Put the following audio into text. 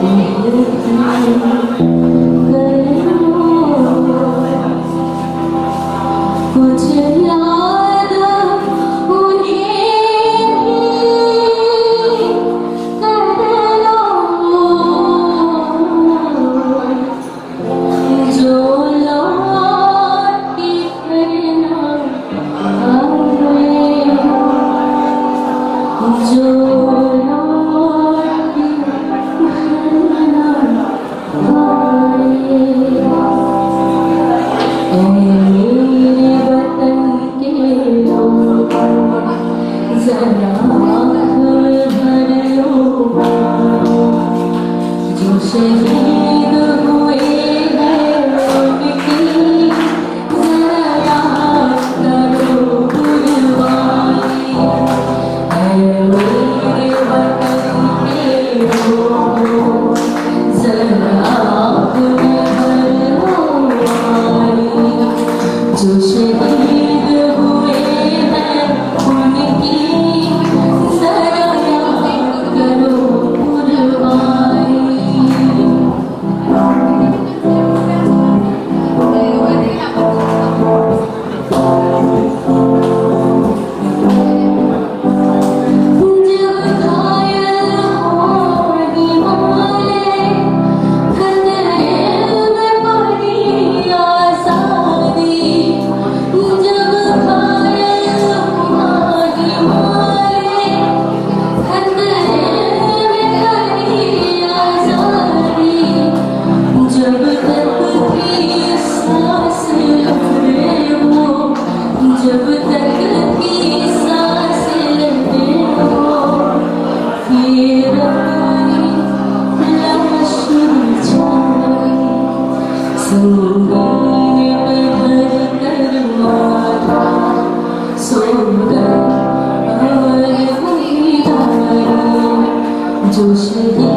Thank you. 谁就是。